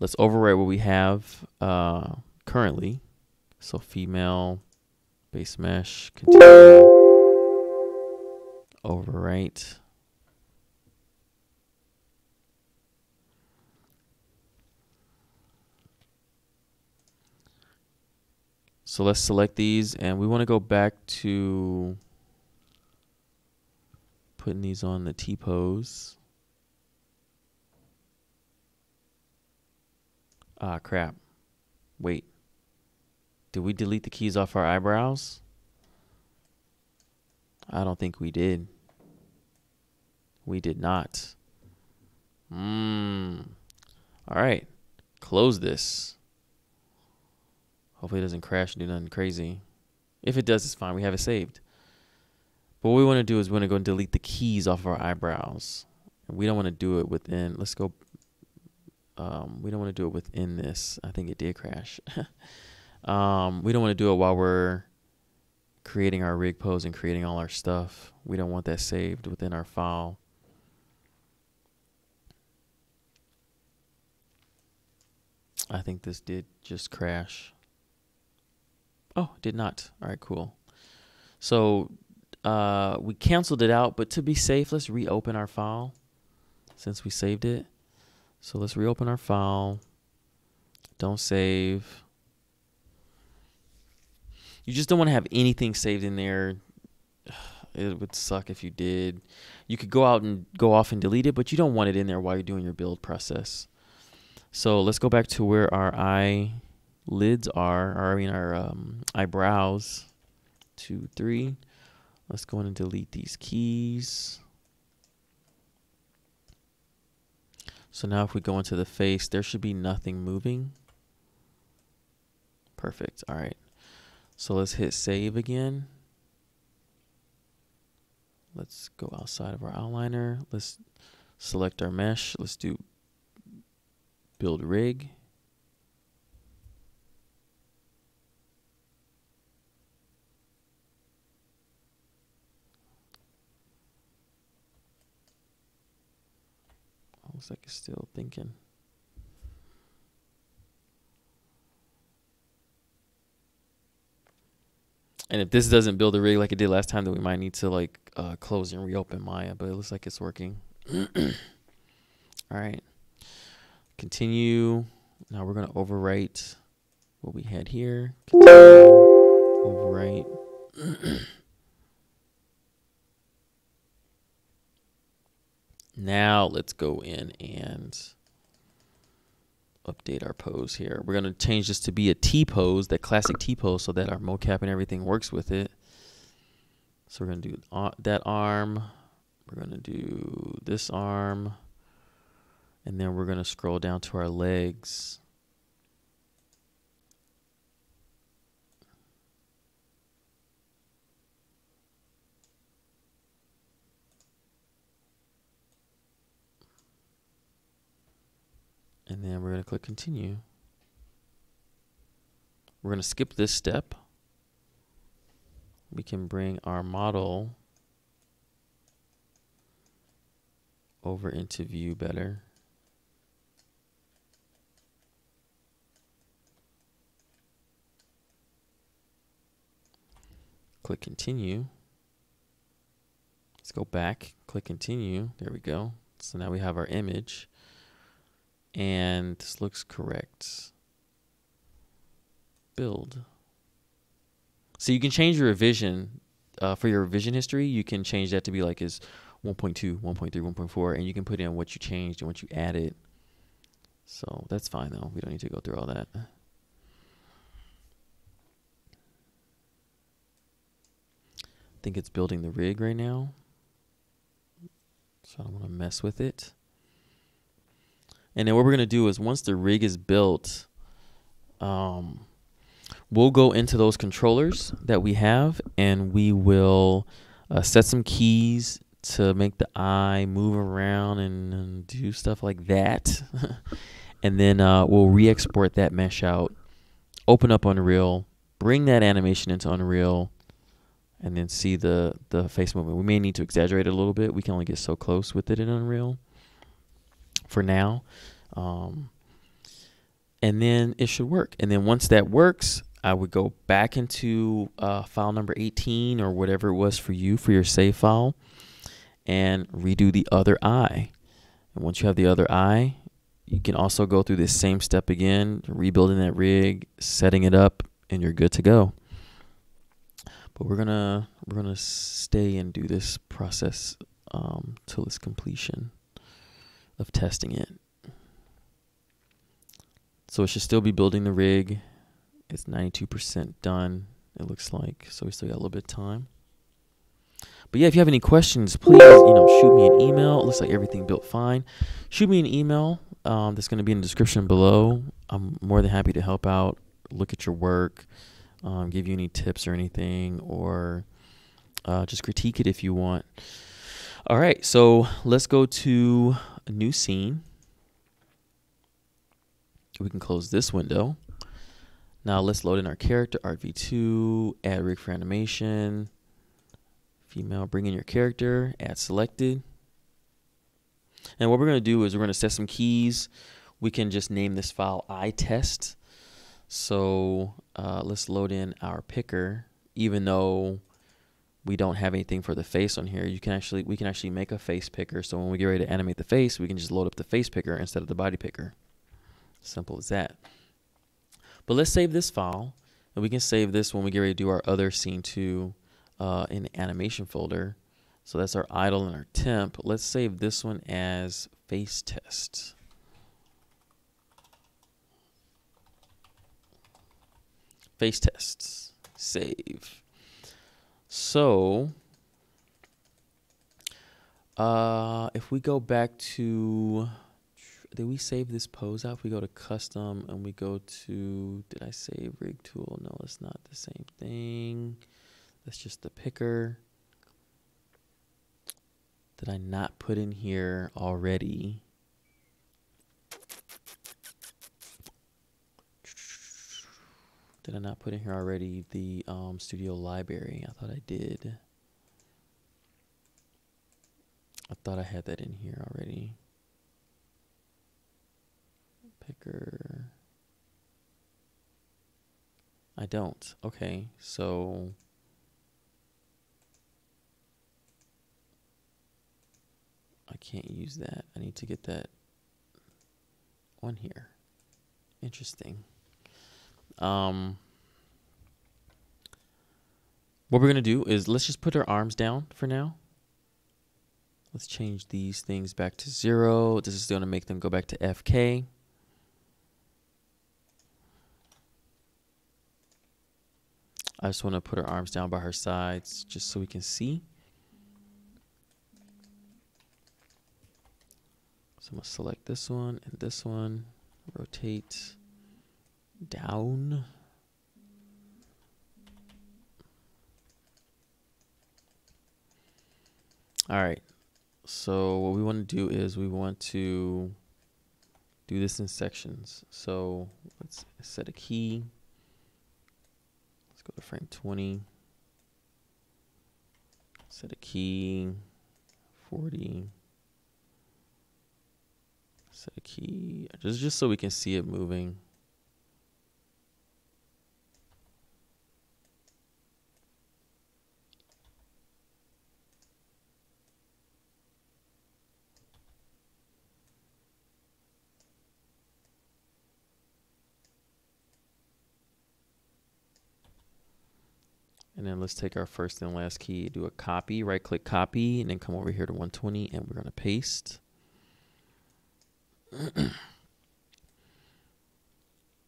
let's overwrite what we have uh, currently. So female base mesh continue overwrite. So let's select these and we want to go back to putting these on the T-pose. Ah, crap. Wait. Did we delete the keys off our eyebrows? I don't think we did. We did not. Mmm. All right. Close this. Hopefully it doesn't crash and do nothing crazy. If it does, it's fine. We have it saved. But what we want to do is we want to go and delete the keys off of our eyebrows. We don't want to do it within, let's go, um, we don't want to do it within this. I think it did crash. um, we don't want to do it while we're creating our rig pose and creating all our stuff. We don't want that saved within our file. I think this did just crash. Oh, did not. All right, cool. So uh, we canceled it out, but to be safe, let's reopen our file since we saved it. So let's reopen our file. Don't save. You just don't want to have anything saved in there. It would suck if you did. You could go out and go off and delete it, but you don't want it in there while you're doing your build process. So let's go back to where our eye lids are, or I mean our um, eyebrows. Two, three. Let's go in and delete these keys. So now if we go into the face, there should be nothing moving. Perfect. All right. So let's hit save again. Let's go outside of our outliner. Let's select our mesh. Let's do build rig. Looks like it's still thinking. And if this doesn't build a rig like it did last time, then we might need to like uh, close and reopen Maya, but it looks like it's working. All right. Continue. Now we're going to overwrite what we had here. Continue. Now let's go in and update our pose here. We're going to change this to be a T pose, that classic T pose, so that our mocap and everything works with it. So we're going to do that arm. We're going to do this arm. And then we're going to scroll down to our legs. And then we're going to click continue. We're going to skip this step. We can bring our model over into view better. Click continue. Let's go back, click continue. There we go. So now we have our image and this looks correct. Build. So you can change your revision uh, for your revision history. You can change that to be like is 1.2, 1.3, 1.4, and you can put in what you changed and what you added. So that's fine though. We don't need to go through all that. I think it's building the rig right now. So I don't want to mess with it. And then what we're gonna do is once the rig is built, um, we'll go into those controllers that we have, and we will uh, set some keys to make the eye move around and, and do stuff like that. and then uh, we'll re-export that mesh out, open up Unreal, bring that animation into Unreal, and then see the the face movement. We may need to exaggerate it a little bit. We can only get so close with it in Unreal for now. Um, and then it should work. And then once that works, I would go back into uh, file number 18 or whatever it was for you for your save file and redo the other eye. And once you have the other eye, you can also go through this same step again, rebuilding that rig, setting it up, and you're good to go. But we're gonna we're gonna stay and do this process um, till its completion of testing it. So it should still be building the rig. It's 92% done, it looks like. So we still got a little bit of time. But yeah, if you have any questions, please, you know, shoot me an email. It looks like everything built fine. Shoot me an email. Um, that's going to be in the description below. I'm more than happy to help out, look at your work, um, give you any tips or anything, or uh, just critique it if you want. All right, so let's go to a new scene. We can close this window. Now let's load in our character, ArtV2, add rig for animation, female, bring in your character, add selected. And what we're going to do is we're going to set some keys. We can just name this file iTest. So uh, let's load in our picker, even though we don't have anything for the face on here. You can actually we can actually make a face picker. So when we get ready to animate the face, we can just load up the face picker instead of the body picker. Simple as that. But let's save this file, and we can save this when we get ready to do our other scene two uh, in animation folder. So that's our idle and our temp. Let's save this one as face test. Face tests. Save. So, uh, if we go back to, did we save this pose out? If we go to custom and we go to, did I save rig tool? No, it's not the same thing. That's just the picker. Did I not put in here already? Did I not put in here already the um, studio library? I thought I did. I thought I had that in here already. Picker. I don't. Okay, so I can't use that. I need to get that on here. Interesting. Um, what we're going to do is let's just put our arms down for now. Let's change these things back to zero. This is going to make them go back to FK. I just want to put her arms down by her sides just so we can see. So I'm going to select this one and this one, rotate down. All right. So what we want to do is we want to do this in sections. So let's set a key. Let's go to frame 20. Set a key 40 set a key just just so we can see it moving And then let's take our first and last key, do a copy, right click copy, and then come over here to 120 and we're going to paste.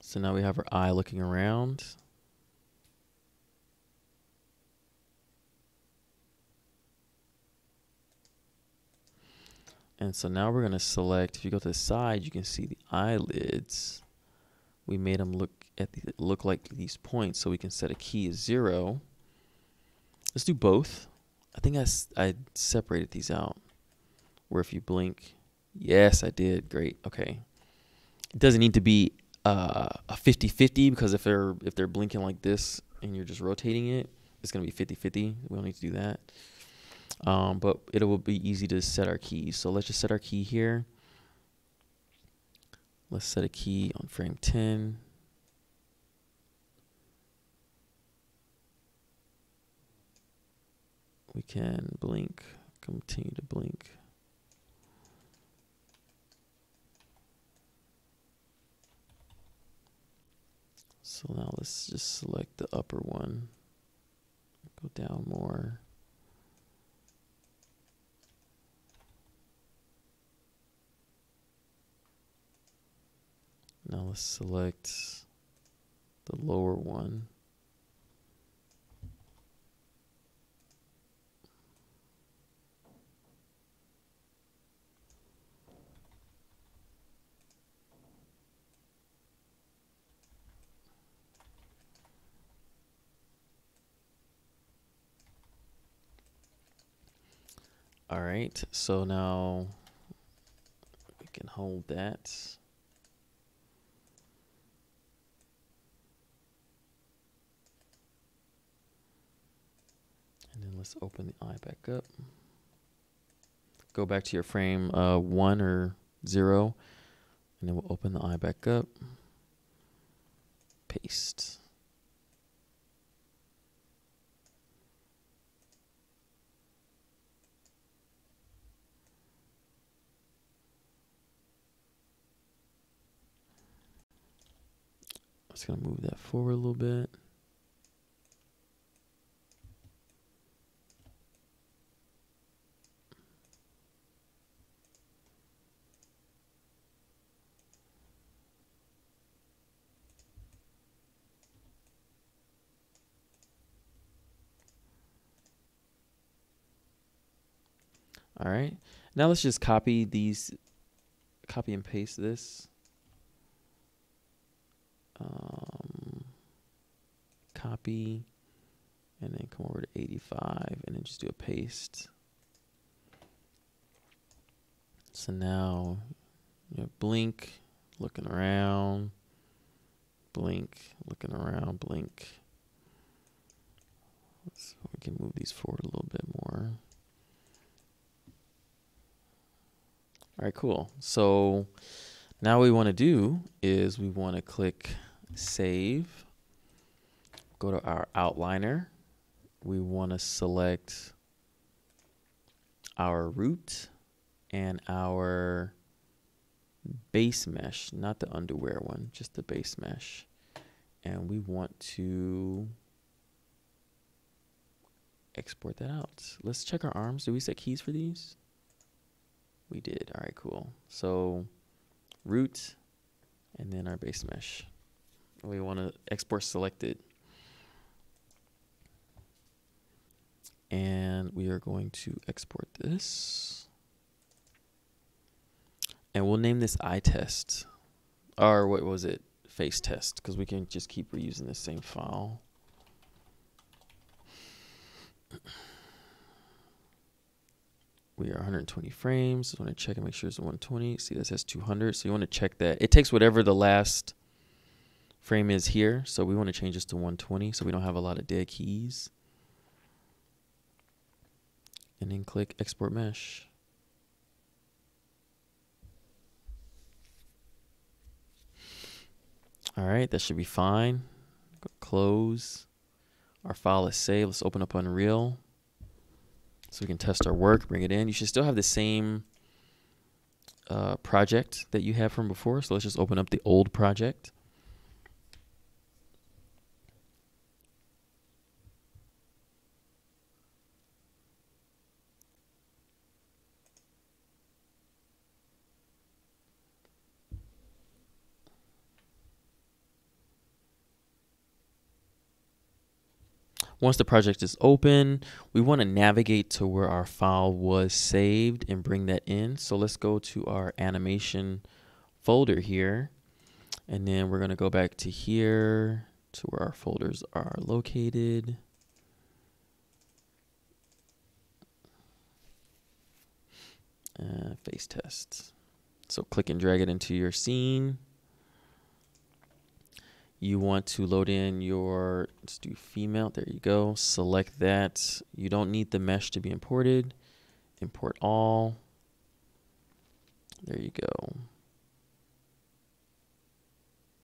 so now we have our eye looking around. And so now we're going to select, if you go to the side, you can see the eyelids. We made them look at the, look like these points so we can set a key as zero. Let's do both. I think I, I separated these out where if you blink, Yes, I did. Great. Okay. It doesn't need to be uh, a 50-50 because if they're if they're blinking like this and you're just rotating it, it's going to be 50-50. We don't need to do that. Um, but it will be easy to set our keys. So let's just set our key here. Let's set a key on frame 10. We can blink, continue to blink. So now let's just select the upper one. Go down more. Now let's select the lower one. All right, so now we can hold that. And then let's open the eye back up. Go back to your frame uh, one or zero, and then we'll open the eye back up. Paste. Just gonna move that forward a little bit. All right. Now let's just copy these, copy and paste this. Um, copy, and then come over to 85 and then just do a paste. So now you know, blink, looking around, blink, looking around, blink. So we can move these forward a little bit more. All right, cool. So now we want to do is we want to click save, go to our outliner. We want to select our root and our base mesh, not the underwear one, just the base mesh. And we want to export that out. Let's check our arms. Do we set keys for these? We did. All right, cool. So root and then our base mesh. We want to export selected. And we are going to export this. And we'll name this eye test. Or what was it? Face test. Because we can just keep reusing the same file. we are 120 frames. I want to check and make sure it's 120. See, this has 200. So you want to check that. It takes whatever the last frame is here. So we want to change this to 120 so we don't have a lot of dead keys. And then click export mesh. All right, that should be fine. Close. Our file is saved. Let's open up Unreal. So we can test our work, bring it in. You should still have the same uh, project that you have from before. So let's just open up the old project. Once the project is open, we want to navigate to where our file was saved and bring that in. So let's go to our animation folder here. And then we're going to go back to here to where our folders are located. Uh, face test. So click and drag it into your scene you want to load in your let's do female there you go. Select that. You don't need the mesh to be imported. Import all. There you go